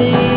see.